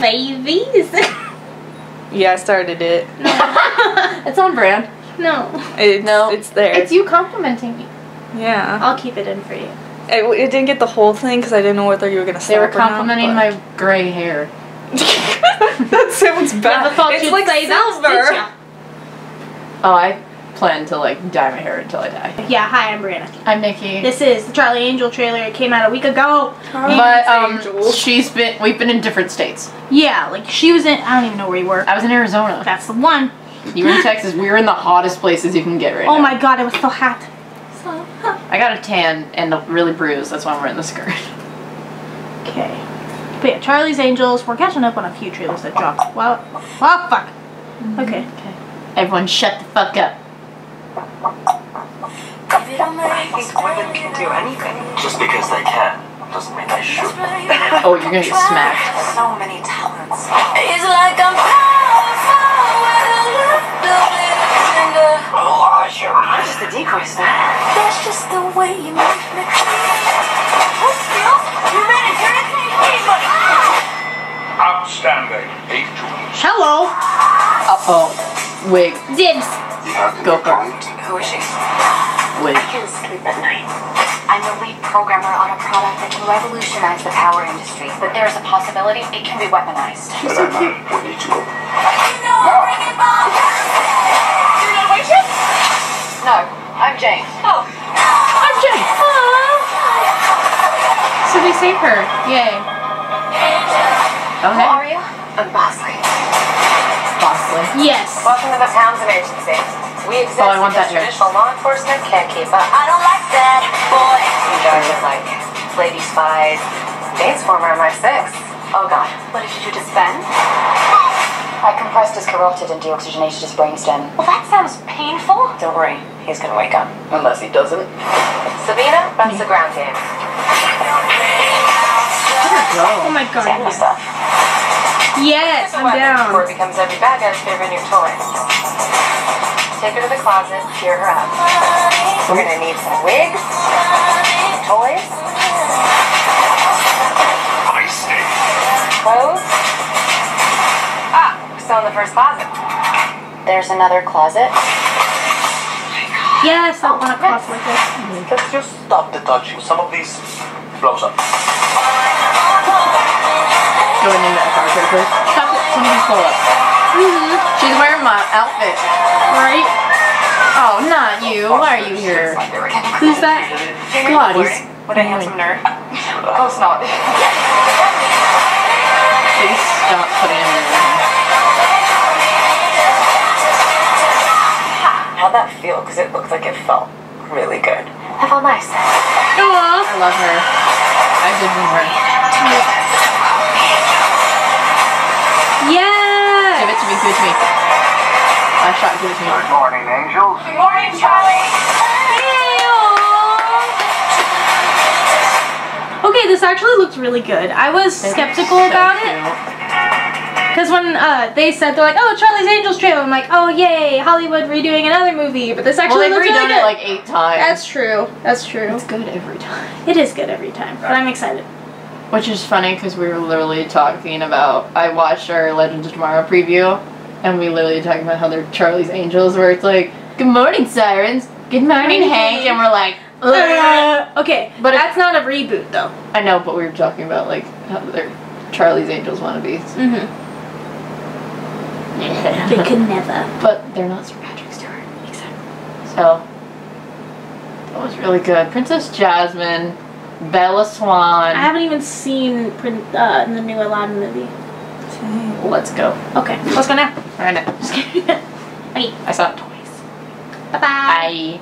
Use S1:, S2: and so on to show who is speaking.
S1: babies.
S2: Yeah, I started it.
S3: It's on brand.
S1: no,
S2: It's,
S3: No.
S2: it's there.
S3: It's you complimenting me.
S2: yeah.
S1: I'll keep it in for you.
S2: It, it didn't get the whole thing because I didn't know whether you were gonna.
S3: They were
S2: stop or not,
S3: complimenting my gray hair.
S2: that sounds bad.
S1: Never thought
S2: it's
S1: you'd
S2: like
S1: say that,
S2: silver.
S1: did ya?
S3: Oh, I plan to like dye my hair until I die.
S1: Yeah, hi, I'm Brianna.
S3: I'm Nikki.
S1: This is the Charlie Angel trailer. It came out a week ago.
S3: but um,
S2: Angels.
S3: she's been. We've been in different states.
S1: Yeah, like she was in. I don't even know where you were.
S3: I was in Arizona.
S1: That's the one.
S3: You were in Texas. We were in the hottest places you can get right
S1: Oh
S3: now.
S1: Oh my god, it was so hot. So hot.
S3: I got a tan and a really bruised. That's why I'm wearing the skirt.
S1: Okay. But yeah, Charlie's Angels. We're catching up on a few trailers that dropped. Wow. Wow, fuck. Okay.
S3: Okay. Everyone, shut the fuck up.
S4: I think women can do anything.
S5: Just because they can doesn't mean they should.
S3: Oh, you're gonna get smacked.
S4: So many talents.
S6: It's like I'm powerful with a little bit of finger.
S5: Oh, are you?
S4: Just a decoy stuff.
S6: That's just the way you make me feel.
S4: skills? You ready? You're in
S5: Outstanding. Angels.
S1: Hello.
S3: Uh oh. Wig.
S1: Dibs.
S5: You have
S3: Go for it.
S4: Who is she?
S3: Wig.
S4: I can sleep at night. I'm the lead programmer on a product that can revolutionize the power industry, but there's a possibility it can be weaponized.
S5: She's so cute. We need to go.
S4: You're not waitress? No, I'm Jane. Oh.
S3: I'm Jane. So they save her. Yay.
S4: Who
S3: Okay.
S4: are you? I'm Bosley.
S3: Bosley.
S1: Yes.
S4: Welcome to the Townsend Agency. We exist
S3: Oh, I want that here.
S4: traditional law enforcement can't keep up.
S6: I don't like that, boy.
S4: You guys are like lady spies. Jane's former MI6. Oh god. What did you do to Sven? I compressed his carotid and deoxygenated his brainstem. Well, that sounds painful. Don't worry, he's gonna wake up. Unless he doesn't. Sabina runs the ground game.
S1: Oh my god.
S4: Sand
S1: Yes.
S4: stuff.
S1: Yes,
S4: It's a
S1: I'm
S4: weapon before it becomes every bad guy's favorite new toy. Take her to the closet, cheer her up. We're gonna need some wigs, toys,
S5: I stay.
S4: clothes. Ah, we're still in the first closet. There's another closet.
S1: Yes, I want a cloth like this.
S5: Let's just stop the touching. Some of these blows up.
S3: Go ahead and name that car quickly. Stop it. Somebody pull up. Mm-hmm. She's wearing my outfit.
S1: Right?
S3: Oh, not you. Why are you here?
S1: Who's that?
S3: Pilates.
S4: What a handsome nerd. Of course not.
S3: Please stop putting him in there.
S4: How'd that feel? Because it looked like it felt really good. I felt nice.
S1: Aw.
S3: I love her. I did with her. It to me. Give it to me. Last shot. Give it to me.
S5: Good morning, angels.
S4: Good morning, Charlie.
S1: Okay, this actually looks really good. I was skeptical
S3: So
S1: about it because when uh, they said they're like, "Oh, Charlie's Angels trailer," I'm like, "Oh, yay, Hollywood redoing another movie." But this actually
S3: Well,
S1: actually
S3: they've
S1: looks really
S3: redone
S1: good.
S3: it like eight times.
S1: That's true. That's true.
S3: It's good every time.
S1: It is good every time, but I'm excited.
S3: Which is funny because we were literally talking about. I watched our Legends of Tomorrow preview, and we literally talking about how they're Charlie's Angels, where it's like, "Good morning, sirens. Good morning, Hank," and we're like, "Ugh."
S1: Okay,
S3: But
S1: but
S3: if-
S1: that's not a reboot though.
S3: I know, but we were talking about like how they're Charlie's Angels wannabes,
S1: Mm-hmm. They could never.
S3: but they're not Sir Patrick Stewart. Exactly. So that was really good. Princess Jasmine, Bella Swan.
S1: I haven't even seen Prin- uh, the new Aladdin movie.
S3: Let's go.
S1: Okay, let's go now.
S3: Now.
S1: Just kidding. Bye.
S3: I saw it twice.
S1: Bye.
S3: Bye.